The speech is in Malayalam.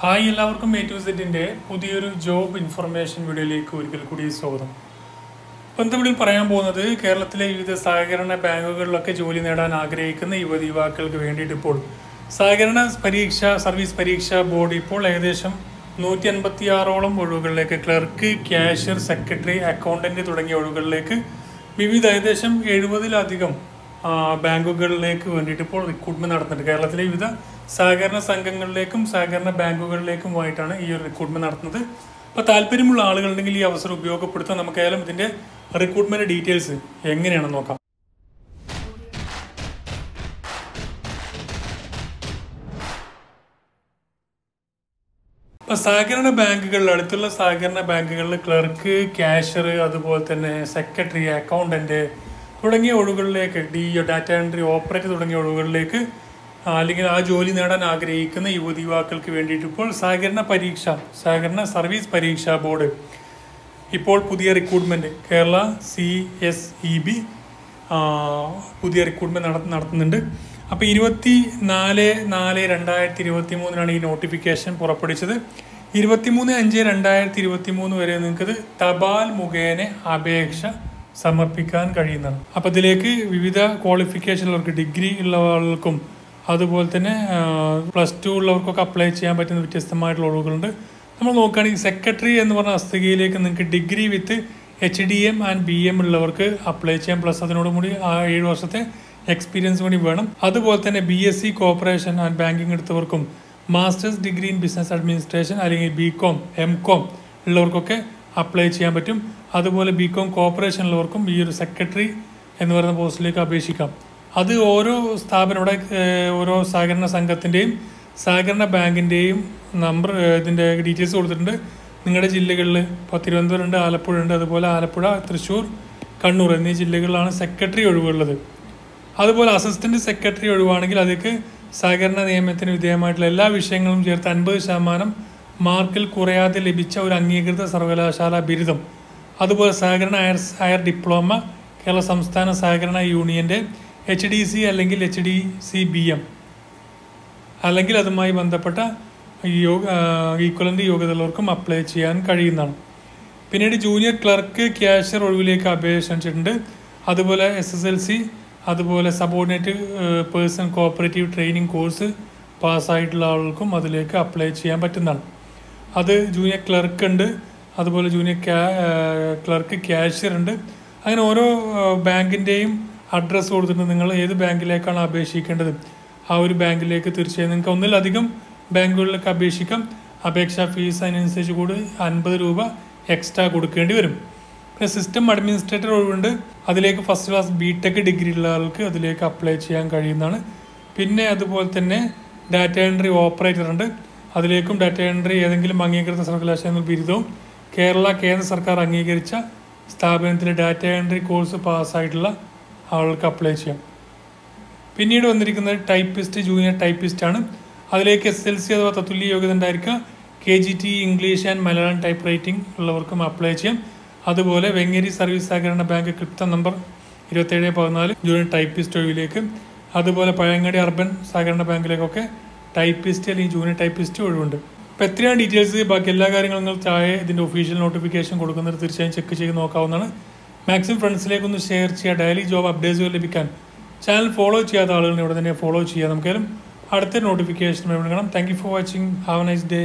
ഹായ് എല്ലാവർക്കും എ ടു സെറ്റിന്റെ പുതിയൊരു ജോബ് ഇൻഫർമേഷൻ വീഡിയോയിലേക്ക് ഒരിക്കൽ കൂടി സ്വാഗതം. ഇവിടെ പറയാൻ പോകുന്നത് കേരളത്തിലെ വിവിധ സഹകരണ ബാങ്കുകളിലൊക്കെ ജോലി നേടാൻ ആഗ്രഹിക്കുന്ന യുവതി യുവാക്കൾക്ക് വേണ്ടിയിട്ട് ഇപ്പോൾ സഹകരണ പരീക്ഷ സർവീസ് പരീക്ഷ ബോർഡ് ഇപ്പോൾ ഏകദേശം നൂറ്റി അൻപത്തി ആറോളം ഒഴിവുകളിലേക്ക് ക്ലർക്ക് ക്യാഷ്യർ സെക്രട്ടറി അക്കൗണ്ടന്റ് തുടങ്ങിയ ഒഴിവുകളിലേക്ക് വിവിധ ഏകദേശം എഴുപതിലധികം ബാങ്കുകളിലേക്ക് വേണ്ടിയിട്ട് ഇപ്പോൾ റിക്രൂട്ട്മെന്റ് നടത്തുന്നുണ്ട്. കേരളത്തിലെ വിവിധ സഹകരണ സംഘങ്ങളിലേക്കും സഹകരണ ബാങ്കുകളിലേക്കും ആയിട്ടാണ് ഈ ഒരു റിക്രൂട്ട്മെന്റ് നടത്തുന്നത്. അപ്പോൾ താല്പര്യമുള്ള ആളുകളുണ്ടെങ്കിൽ ഈ അവസരം ഉപയോഗപ്പെടുത്താൻ നമുക്ക് ഏതായാലും ഇതിന്റെ റിക്രൂട്ട്മെന്റ് ഡീറ്റെയിൽസ് എങ്ങനെയാണെന്ന് നോക്കാം. ഇപ്പൊ സഹകരണ ബാങ്കുകളിൽ അടുത്തുള്ള സഹകരണ ബാങ്കുകളിൽ ക്ലർക്ക് ക്യാഷർ അതുപോലെ തന്നെ സെക്രട്ടറി അക്കൗണ്ടന്റ് തുടങ്ങിയ ഒഴിവുകളിലേക്ക് ഡി ഡാറ്റ എൻട്രി ഓപ്പറേറ്റർ തുടങ്ങിയ ഒഴിവുകളിലേക്ക് അല്ലെങ്കിൽ ആ ജോലി നേടാൻ ആഗ്രഹിക്കുന്ന യുവതി യുവാക്കൾക്ക് വേണ്ടിയിട്ട് ഇപ്പോൾ സഹകരണ പരീക്ഷ സഹകരണ സർവീസ് പരീക്ഷാ ബോർഡ്. ഇപ്പോൾ പുതിയ recruitment Kerala C S E B പുതിയ റിക്രൂട്ട്മെന്റ് നട നടത്തുന്നുണ്ട്. അപ്പോൾ ഇരുപത്തി നാല് നാല് രണ്ടായിരത്തി ഇരുപത്തി മൂന്നിനാണ് ഈ നോട്ടിഫിക്കേഷൻ പുറപ്പെടുവിച്ചത്. ഇരുപത്തിമൂന്ന് അഞ്ച് രണ്ടായിരത്തി ഇരുപത്തി മൂന്ന് വരെ നിങ്ങൾക്ക് തപാൽ മുഖേന അപേക്ഷ സമർപ്പിക്കാൻ കഴിയുന്നതാണ് അപ്പോൾ ഇതിലേക്ക് വിവിധ ക്വാളിഫിക്കേഷൻ ഉള്ളവർക്ക് ഡിഗ്രി ഉള്ളവർക്കും അതുപോലെ തന്നെ പ്ലസ് ടു ഉള്ളവർക്കൊക്കെ അപ്ലൈ ചെയ്യാൻ പറ്റുന്ന വ്യത്യസ്തമായിട്ടുള്ള ഒഴിവുകളുണ്ട്. നമ്മൾ നോക്കുകയാണെങ്കിൽ സെക്രട്ടറി എന്ന് പറഞ്ഞ തസ്തികയിലേക്ക് നിങ്ങൾക്ക് degree with H D M and B M ഉള്ളവർക്ക് അപ്ലൈ ചെയ്യാം. പ്ലസ് അതിനോട് കൂടി ആ ഏഴ് വർഷത്തെ എക്സ്പീരിയൻസ് കൂടി വേണം. അതുപോലെ തന്നെ B S C cooperation and banking എടുത്തവർക്കും masters degree in business administration അല്ലെങ്കിൽ ബി കോം എം കോം ഉള്ളവർക്കൊക്കെ അപ്ലൈ ചെയ്യാൻ പറ്റും. അതുപോലെ ബി കോം കോർപ്പറേഷനിലുള്ളവർക്കും ഈ ഒരു സെക്രട്ടറി എന്ന് പറയുന്ന പോസ്റ്റിലേക്ക് അപേക്ഷിക്കാം. അത് ഓരോ സ്ഥാപനം ഇവിടെ ഓരോ സഹകരണ സംഘത്തിന്റെയും സഹകരണ ബാങ്കിന്റെയും നമ്പർ ഇതിന്റെ ഡീറ്റെയിൽസ് കൊടുത്തിട്ടുണ്ട്. നിങ്ങളുടെ ജില്ലകളിൽ ഇപ്പോൾ തിരുവനന്തപുരം ഉണ്ട് ആലപ്പുഴ ഉണ്ട് അതുപോലെ ആലപ്പുഴ തൃശ്ശൂർ കണ്ണൂർ എന്നീ ജില്ലകളിലാണ് സെക്രട്ടറി ഒഴിവുള്ളത്. അതുപോലെ അസിസ്റ്റന്റ് സെക്രട്ടറി ഒഴിവാണെങ്കിൽ അതിലേക്ക് സഹകരണ നിയമത്തിന് വിധേയമായിട്ടുള്ള എല്ലാ വിഷയങ്ങളും ചേർത്ത് അൻപത് ശതമാനം മാർക്കിൽ കുറയാതെ ലഭിച്ച ഒരു അംഗീകൃത സർവകലാശാല ബിരുദം. അതുപോലെ സഹകരണ ഹയർ ഹയർ ഡിപ്ലോമ കേരള സംസ്ഥാന സഹകരണ യൂണിയന്റെ എച്ച് ഡി സി അല്ലെങ്കിൽ H D C B M അല്ലെങ്കിൽ അതുമായി ബന്ധപ്പെട്ട യോഗ ഈക്വലന്റ് യോഗ്യതയുള്ളവർക്കും അപ്ലൈ ചെയ്യാൻ കഴിയുന്നതാണ്. പിന്നീട് ജൂനിയർ ക്ലർക്ക് ക്യാഷ്യർ ഒഴിവിലേക്ക് അപേക്ഷ ക്ഷണിച്ചിട്ടുണ്ട് അതുപോലെ എസ് എസ് എൽ സി അതുപോലെ subordinate person cooperative training course പാസ്സായിട്ടുള്ള ആളുകൾക്കും അതിലേക്ക് അപ്ലൈ ചെയ്യാൻ പറ്റുന്നതാണ്. അത് ജൂനിയർ ക്ലർക്ക് ഉണ്ട്. അതുപോലെ ജൂനിയർ ക്ലർക്ക് ക്യാഷ്യർ ഉണ്ട്. അങ്ങനെ ഓരോ ബാങ്കിന്റെയും അഡ്രസ്സ് കൊടുത്തിട്ടുണ്ട് നിങ്ങൾ ഏത് ബാങ്കിലേക്കാണ് അപേക്ഷിക്കേണ്ടത്? ആ ഒരു ബാങ്കിലേക്ക് തീർച്ചയായും നിങ്ങൾക്ക് ഒന്നിലധികം ബാങ്കുകളിലേക്ക് അപേക്ഷിക്കാം. അപേക്ഷാ ഫീസ് അതിനനുസരിച്ച് കൂടി അൻപത് രൂപ എക്സ്ട്രാ കൊടുക്കേണ്ടി വരും. പിന്നെ സിസ്റ്റം അഡ്മിനിസ്ട്രേറ്റർ ഒഴിവുണ്ട്. അതിലേക്ക് first class B tech degree ഉള്ളവർക്ക് അതിലേക്ക് അപ്ലൈ ചെയ്യാൻ കഴിയുന്നതാണ്. പിന്നെ അതുപോലെ തന്നെ ഡാറ്റ എൻട്രി ഓപ്പറേറ്റർ ഉണ്ട്. അതിലേക്കും ഡാറ്റ എൻട്രി ഏതെങ്കിലും അംഗീകൃത സർവകലാശാല ബിരുദവും കേരള കേന്ദ്ര സർക്കാർ അംഗീകരിച്ച സ്ഥാപനത്തിലെ ഡാറ്റ എൻട്രി കോഴ്സ് പാസ്സായിട്ടുള്ള ആളുകൾക്ക് അപ്ലൈ ചെയ്യാം. പിന്നീട് വന്നിരിക്കുന്നത് ടൈപ്പിസ്റ്റ് ജൂനിയർ ടൈപ്പിസ്റ്റ് ആണ്. അതിലേക്ക് എസ് എൽ സി അഥവാ തത്തുല്യ യോഗ്യത ഉണ്ടായിരിക്കുക K G T English and Malayalam type writing ഉള്ളവർക്കും അപ്ലൈ ചെയ്യാം. അതുപോലെ വെങ്ങേരി സർവീസ് സഹകരണ ബാങ്ക് ക്ലിപ്ത നമ്പർ ഇരുപത്തേഴ് പതിനാല് ജൂനിയർ ടൈപ്പിസ്റ്റ് ഒഴിവിലേക്ക്. അതുപോലെ പഴയങ്ങാടി അർബൻ സഹകരണ ബാങ്കിലേക്കൊക്കെ ടൈപ്പിസ്റ്റ് അല്ലെങ്കിൽ ജൂനിയർ ടൈപ്പിസ്റ്റ് ഒഴിവുണ്ട്. അപ്പോൾ എത്രയാണ് ഡീറ്റെയിൽസ് ബാക്കി എല്ലാ കാര്യങ്ങളും നിങ്ങൾ താഴെ ഇതിന്റെ ഒഫീഷ്യൽ നോട്ടിഫിക്കേഷൻ കൊടുക്കുന്നത് തീർച്ചയായും ചെക്ക് ചെയ്ത് നോക്കാവുന്നതാണ്. മാക്സിമം ഫ്രണ്ട്സിലേക്കൊന്ന് ഷെയർ ചെയ്യുക. ഡെയിലി ജോബ് അപ്ഡേറ്റ്സുകൾ ലഭിക്കാൻ ചാനൽ ഫോളോ ചെയ്യാത്ത ആളുകൾ ഇവിടെ തന്നെ ഫോളോ ചെയ്യുക നമുക്കായാലും. അടുത്ത നോട്ടിഫിക്കേഷൻ വേണം thank you for watching have a nice day